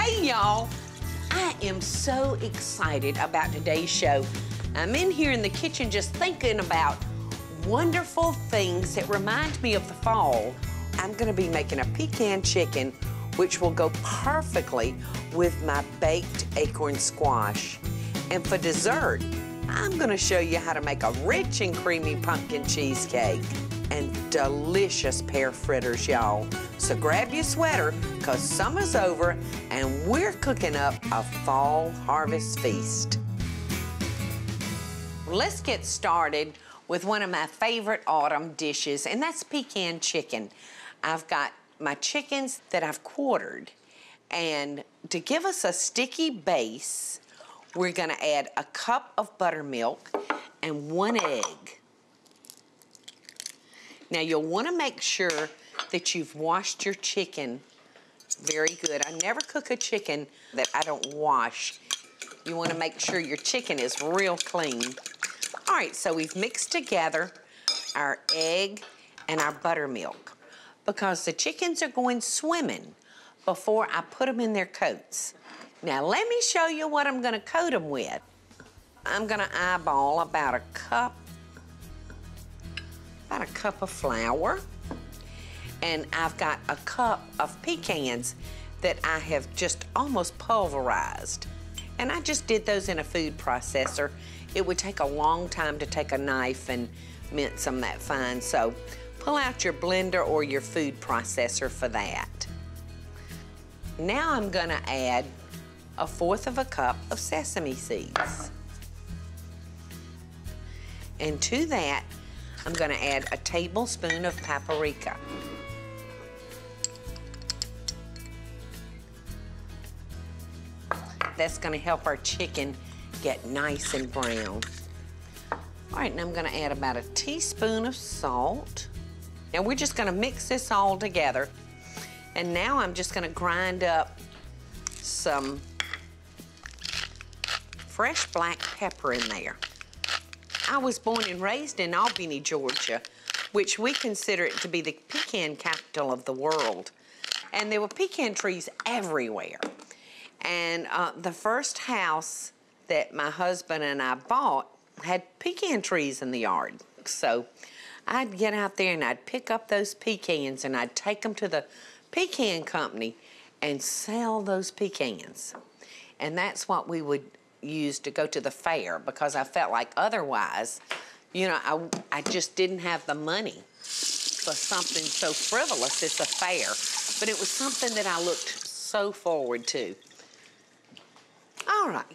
Hey, y'all. I am so excited about today's show. I'm in here in the kitchen just thinking about wonderful things that remind me of the fall. I'm gonna be making a pecan chicken, which will go perfectly with my baked acorn squash. And for dessert, I'm gonna show you how to make a rich and creamy pumpkin cheesecake and delicious pear fritters, y'all. So grab your sweater, cause summer's over and we're cooking up a fall harvest feast. Let's get started with one of my favorite autumn dishes, and that's pecan chicken. I've got my chickens that I've quartered, and to give us a sticky base, we're gonna add a cup of buttermilk and one egg. Now you'll wanna make sure that you've washed your chicken very good. I never cook a chicken that I don't wash. You wanna make sure your chicken is real clean. All right, so we've mixed together our egg and our buttermilk because the chickens are going swimming before I put them in their coats. Now let me show you what I'm gonna coat them with. I'm gonna eyeball about a cup, about a cup of flour, and I've got a cup of pecans that I have just almost pulverized. And I just did those in a food processor. It would take a long time to take a knife and mince them that fine, so pull out your blender or your food processor for that. Now I'm gonna add a fourth of a cup of sesame seeds. And to that, I'm gonna add a tablespoon of paprika. That's gonna help our chicken get nice and brown. All right, and I'm gonna add about a teaspoon of salt. Now we're just gonna mix this all together. And now I'm just gonna grind up some fresh black pepper in there. I was born and raised in Albany, Georgia, which we consider it to be the pecan capital of the world. And there were pecan trees everywhere. And uh, the first house that my husband and I bought had pecan trees in the yard. So I'd get out there and I'd pick up those pecans and I'd take them to the pecan company and sell those pecans. And that's what we would use to go to the fair because I felt like otherwise, you know, I, I just didn't have the money for something so frivolous as a fair. But it was something that I looked so forward to. All right.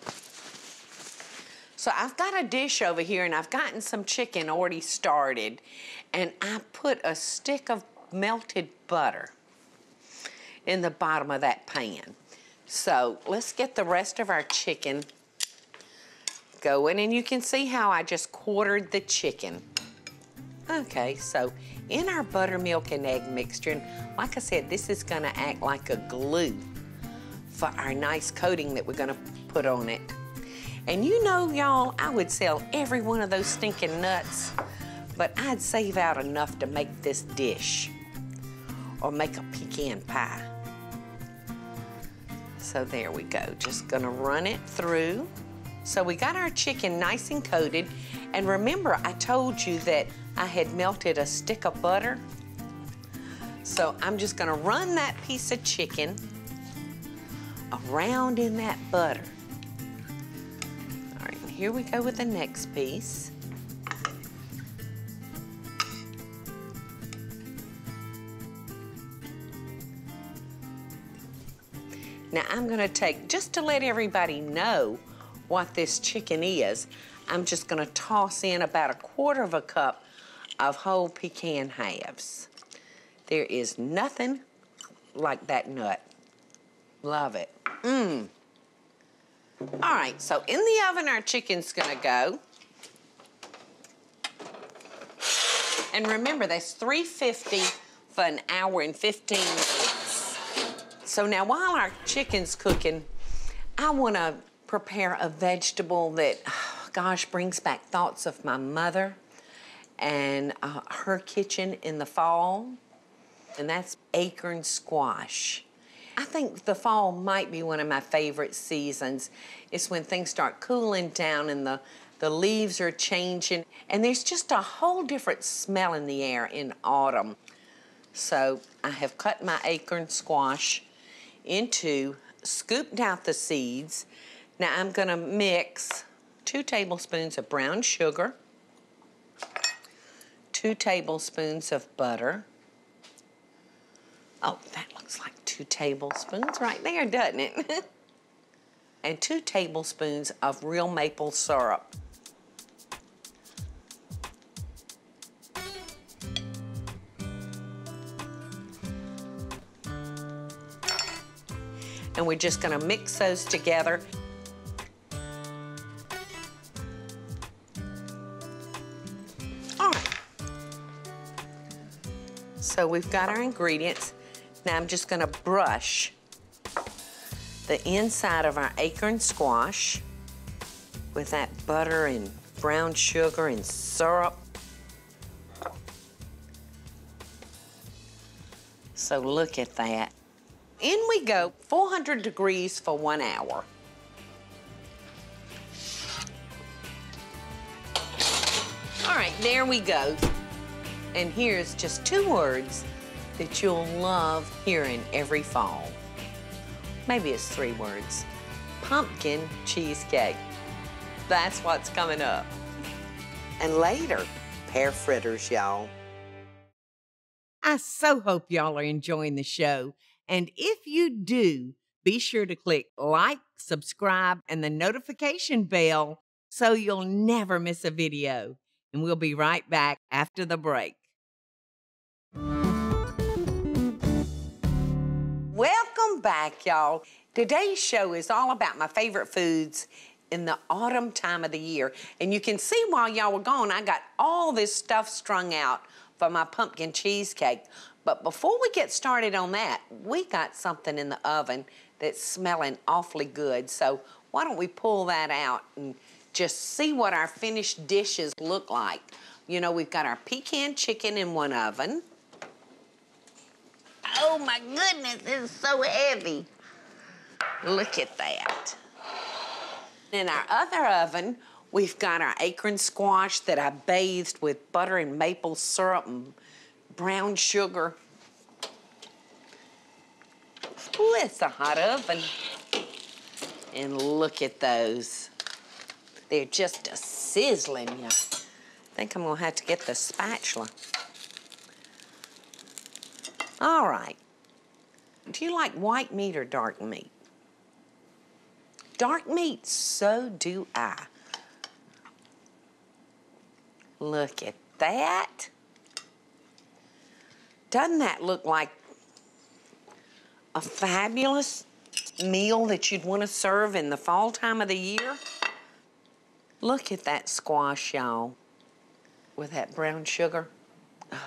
So I've got a dish over here and I've gotten some chicken already started and I put a stick of melted butter in the bottom of that pan. So let's get the rest of our chicken going and you can see how I just quartered the chicken. Okay, so in our buttermilk and egg mixture, and like I said, this is gonna act like a glue for our nice coating that we're gonna put on it. And you know, y'all, I would sell every one of those stinking nuts, but I'd save out enough to make this dish or make a pecan pie. So there we go, just gonna run it through. So we got our chicken nice and coated. And remember, I told you that I had melted a stick of butter. So I'm just gonna run that piece of chicken around in that butter. All right, here we go with the next piece. Now I'm gonna take, just to let everybody know what this chicken is, I'm just gonna toss in about a quarter of a cup of whole pecan halves. There is nothing like that nut. Love it. Mmm. All right, so in the oven our chicken's gonna go. And remember, that's 350 for an hour and 15 minutes. So now while our chicken's cooking, I wanna prepare a vegetable that, gosh, brings back thoughts of my mother and uh, her kitchen in the fall, and that's acorn squash. I think the fall might be one of my favorite seasons. It's when things start cooling down and the, the leaves are changing, and there's just a whole different smell in the air in autumn. So I have cut my acorn squash into, scooped out the seeds. Now I'm gonna mix two tablespoons of brown sugar, two tablespoons of butter. Oh, that looks like two tablespoons right there, doesn't it? and two tablespoons of real maple syrup. And we're just gonna mix those together. So we've got our ingredients. Now I'm just gonna brush the inside of our acorn squash with that butter and brown sugar and syrup. So look at that. In we go, 400 degrees for one hour. All right, there we go. And here's just two words that you'll love hearing every fall. Maybe it's three words. Pumpkin cheesecake. That's what's coming up. And later, pear fritters, y'all. I so hope y'all are enjoying the show. And if you do, be sure to click like, subscribe, and the notification bell so you'll never miss a video. And we'll be right back after the break. Welcome back, y'all. Today's show is all about my favorite foods in the autumn time of the year. And you can see while y'all were gone, I got all this stuff strung out for my pumpkin cheesecake. But before we get started on that, we got something in the oven that's smelling awfully good. So why don't we pull that out and just see what our finished dishes look like. You know, we've got our pecan chicken in one oven. Oh my goodness, it's so heavy. Look at that. In our other oven, we've got our acorn squash that I bathed with butter and maple syrup and brown sugar. Ooh, it's a hot oven. And look at those. They're just a sizzling. I think I'm gonna have to get the spatula. All right. Do you like white meat or dark meat? Dark meat, so do I. Look at that. Doesn't that look like a fabulous meal that you'd want to serve in the fall time of the year? Look at that squash, y'all, with that brown sugar. Oh.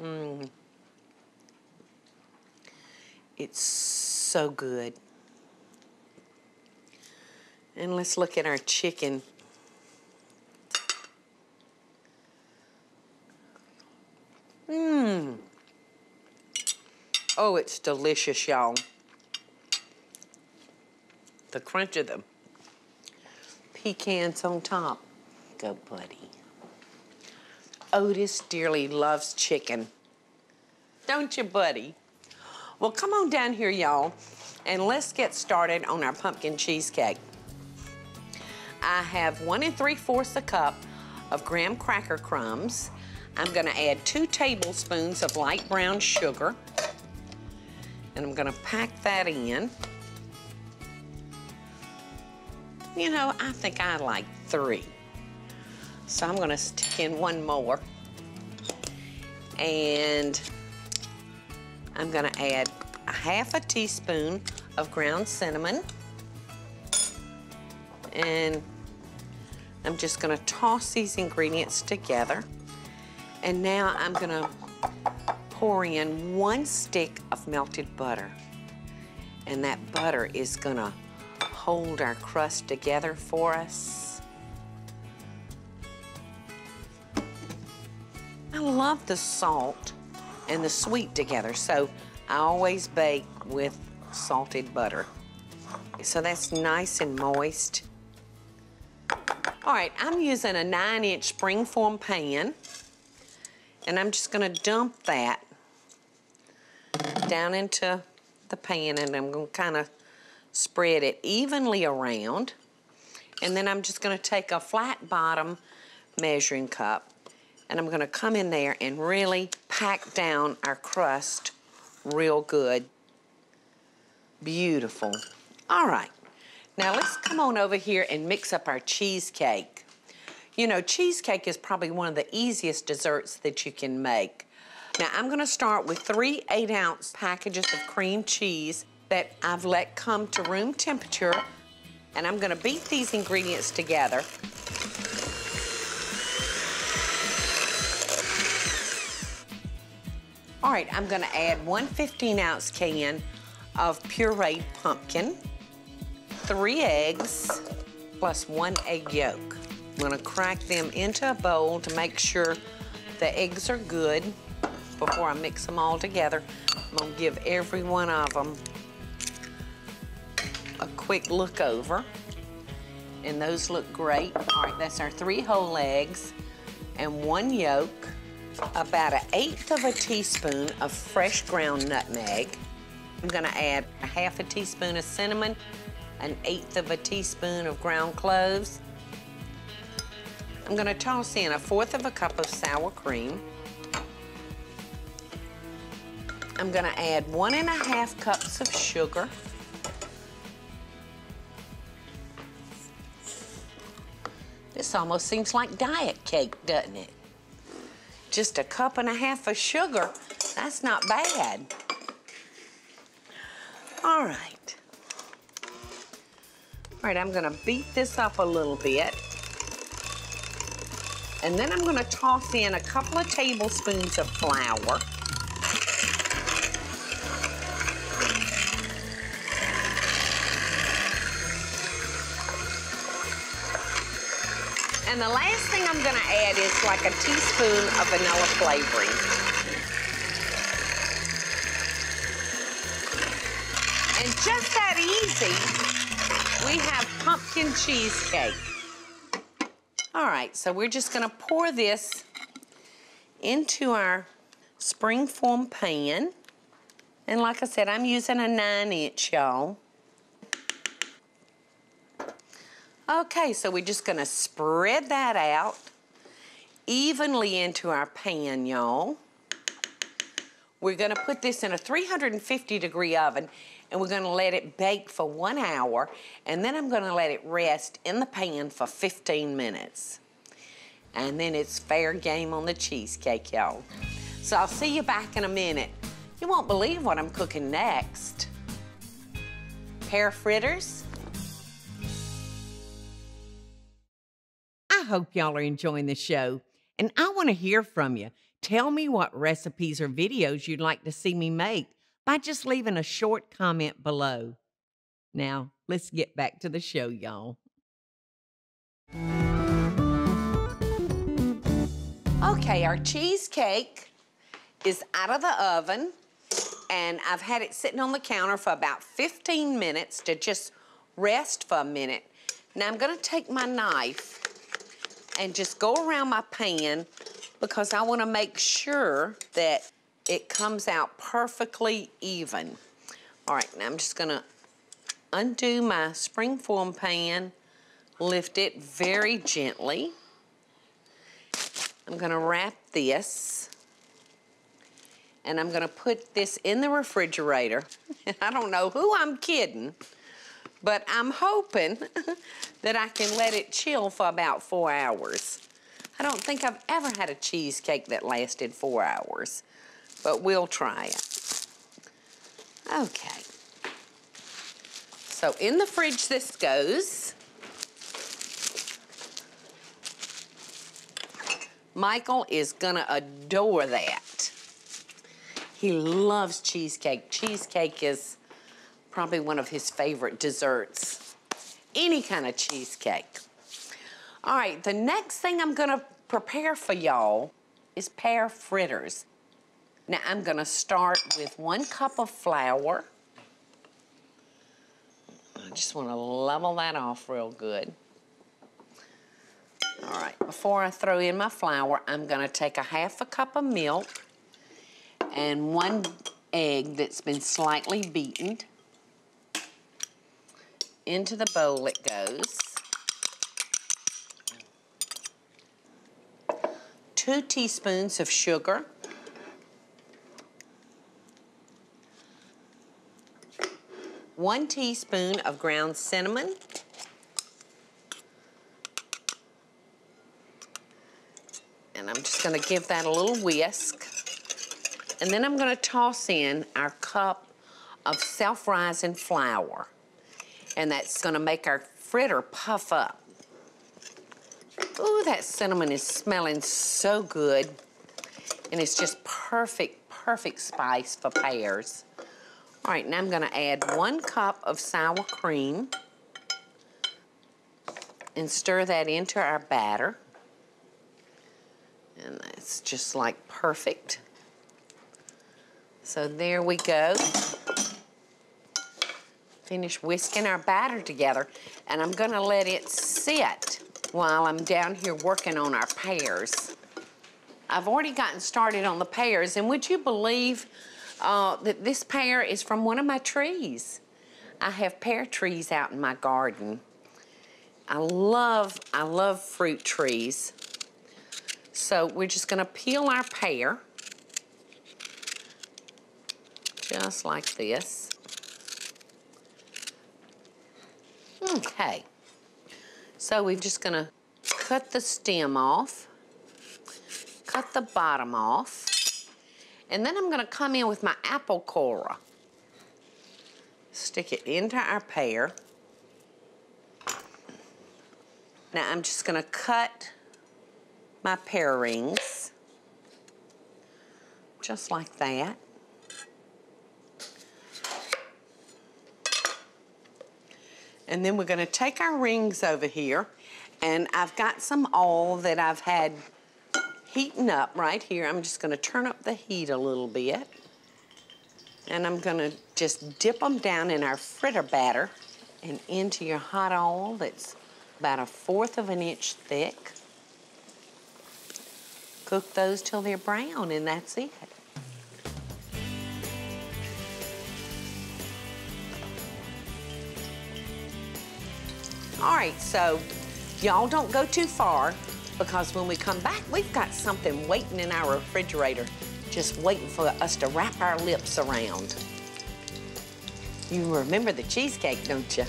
Mmm. It's so good. And let's look at our chicken. Mmm. Oh, it's delicious, y'all. The crunch of the pecans on top. Go, buddy. Otis dearly loves chicken. Don't you, buddy? Well, come on down here, y'all, and let's get started on our pumpkin cheesecake. I have one and three fourths a cup of graham cracker crumbs. I'm gonna add two tablespoons of light brown sugar. And I'm gonna pack that in. You know, I think I like three. So I'm gonna stick in one more. And I'm gonna add a half a teaspoon of ground cinnamon. And I'm just gonna toss these ingredients together. And now I'm gonna pour in one stick of melted butter. And that butter is gonna hold our crust together for us. I love the salt and the sweet together. So I always bake with salted butter. So that's nice and moist. All right, I'm using a nine inch springform pan and I'm just gonna dump that down into the pan and I'm gonna kind of spread it evenly around. And then I'm just gonna take a flat bottom measuring cup and I'm gonna come in there and really pack down our crust real good. Beautiful. All right, now let's come on over here and mix up our cheesecake. You know, cheesecake is probably one of the easiest desserts that you can make. Now I'm gonna start with three eight ounce packages of cream cheese that I've let come to room temperature and I'm gonna beat these ingredients together. All right, I'm gonna add one 15 ounce can of pureed pumpkin, three eggs, plus one egg yolk. I'm gonna crack them into a bowl to make sure the eggs are good before I mix them all together. I'm gonna give every one of them a quick look over. And those look great. All right, that's our three whole eggs and one yolk, about an eighth of a teaspoon of fresh ground nutmeg. I'm gonna add a half a teaspoon of cinnamon, an eighth of a teaspoon of ground cloves. I'm gonna toss in a fourth of a cup of sour cream. I'm gonna add one and a half cups of sugar. This almost seems like diet cake, doesn't it? Just a cup and a half of sugar, that's not bad. All right. All right, I'm gonna beat this up a little bit. And then I'm gonna toss in a couple of tablespoons of flour. And the last thing I'm gonna add is like a teaspoon of vanilla flavoring. And just that easy, we have pumpkin cheesecake. All right, so we're just gonna pour this into our springform pan. And like I said, I'm using a nine inch, y'all. Okay, so we're just gonna spread that out evenly into our pan, y'all. We're gonna put this in a 350 degree oven and we're gonna let it bake for one hour and then I'm gonna let it rest in the pan for 15 minutes. And then it's fair game on the cheesecake, y'all. So I'll see you back in a minute. You won't believe what I'm cooking next. Pear fritters, I hope y'all are enjoying the show, and I want to hear from you. Tell me what recipes or videos you'd like to see me make by just leaving a short comment below. Now, let's get back to the show, y'all. Okay, our cheesecake is out of the oven and I've had it sitting on the counter for about 15 minutes to just rest for a minute. Now I'm gonna take my knife and just go around my pan because I wanna make sure that it comes out perfectly even. All right, now I'm just gonna undo my springform pan, lift it very gently. I'm gonna wrap this and I'm gonna put this in the refrigerator. I don't know who I'm kidding, but I'm hoping that I can let it chill for about four hours. I don't think I've ever had a cheesecake that lasted four hours, but we'll try it. Okay. So in the fridge this goes. Michael is gonna adore that. He loves cheesecake. Cheesecake is probably one of his favorite desserts. Any kind of cheesecake. All right, the next thing I'm gonna prepare for y'all is pear fritters. Now I'm gonna start with one cup of flour. I just wanna level that off real good. All right, before I throw in my flour, I'm gonna take a half a cup of milk and one egg that's been slightly beaten. Into the bowl it goes. Two teaspoons of sugar. One teaspoon of ground cinnamon. And I'm just gonna give that a little whisk. And then I'm gonna toss in our cup of self-rising flour. And that's gonna make our fritter puff up. Ooh, that cinnamon is smelling so good. And it's just perfect, perfect spice for pears. All right, now I'm gonna add one cup of sour cream and stir that into our batter. And that's just like perfect. So there we go. Finish whisking our batter together. And I'm gonna let it sit while I'm down here working on our pears. I've already gotten started on the pears, and would you believe uh, that this pear is from one of my trees? I have pear trees out in my garden. I love, I love fruit trees. So we're just gonna peel our pear, just like this. Okay. So we're just gonna cut the stem off, cut the bottom off, and then I'm gonna come in with my apple corer. Stick it into our pear. Now I'm just gonna cut my pear rings, just like that. And then we're gonna take our rings over here, and I've got some oil that I've had heating up right here. I'm just gonna turn up the heat a little bit. And I'm gonna just dip them down in our fritter batter and into your hot oil that's about a fourth of an inch thick. Cook those till they're brown and that's it. All right, so y'all don't go too far because when we come back, we've got something waiting in our refrigerator, just waiting for us to wrap our lips around. You remember the cheesecake, don't you?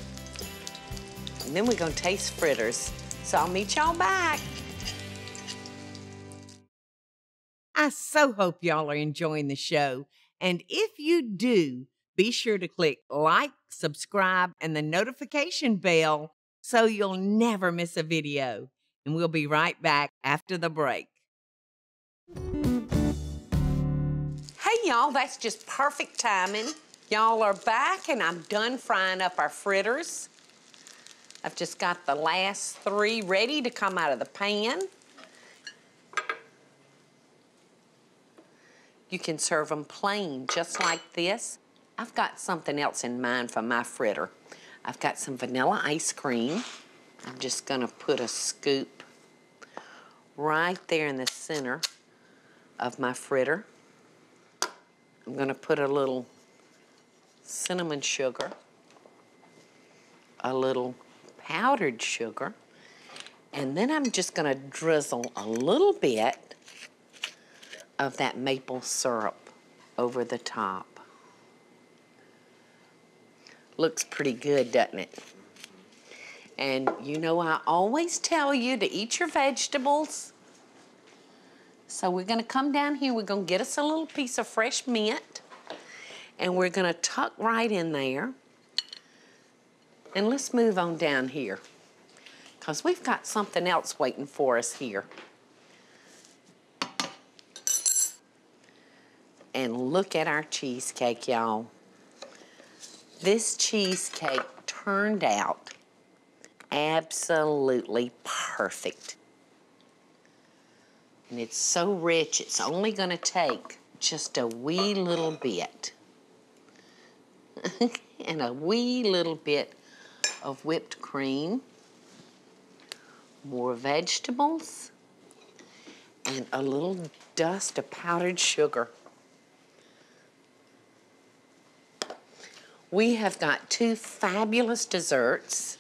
And then we're gonna taste fritters. So I'll meet y'all back. I so hope y'all are enjoying the show. And if you do, be sure to click like, subscribe, and the notification bell so you'll never miss a video. And we'll be right back after the break. Hey, y'all, that's just perfect timing. Y'all are back, and I'm done frying up our fritters. I've just got the last three ready to come out of the pan. You can serve them plain, just like this. I've got something else in mind for my fritter. I've got some vanilla ice cream. I'm just gonna put a scoop right there in the center of my fritter. I'm gonna put a little cinnamon sugar, a little powdered sugar, and then I'm just gonna drizzle a little bit of that maple syrup over the top. Looks pretty good, doesn't it? And you know, I always tell you to eat your vegetables. So we're gonna come down here, we're gonna get us a little piece of fresh mint, and we're gonna tuck right in there. And let's move on down here, because we've got something else waiting for us here. And look at our cheesecake, y'all. This cheesecake turned out absolutely perfect. And it's so rich, it's only gonna take just a wee little bit. and a wee little bit of whipped cream, more vegetables, and a little dust of powdered sugar. We have got two fabulous desserts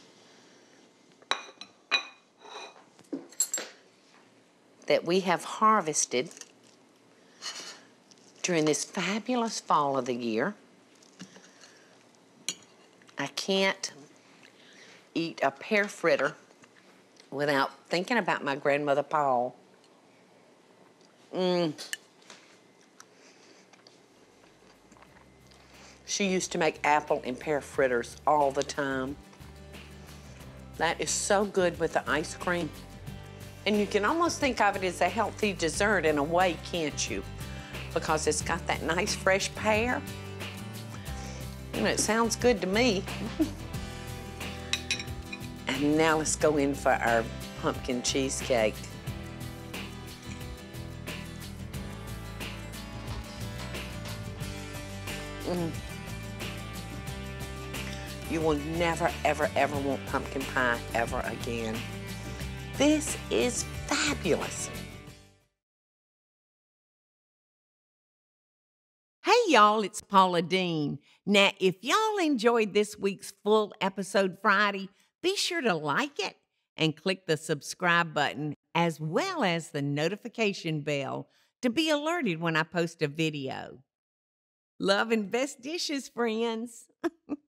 that we have harvested during this fabulous fall of the year. I can't eat a pear fritter without thinking about my grandmother Paul. Mmm. She used to make apple and pear fritters all the time. That is so good with the ice cream. And you can almost think of it as a healthy dessert in a way, can't you? Because it's got that nice fresh pear. And it sounds good to me. and now let's go in for our pumpkin cheesecake. Mm. You will never, ever, ever want pumpkin pie ever again. This is fabulous. Hey, y'all, it's Paula Deen. Now, if y'all enjoyed this week's full episode Friday, be sure to like it and click the subscribe button as well as the notification bell to be alerted when I post a video. Love and best dishes, friends.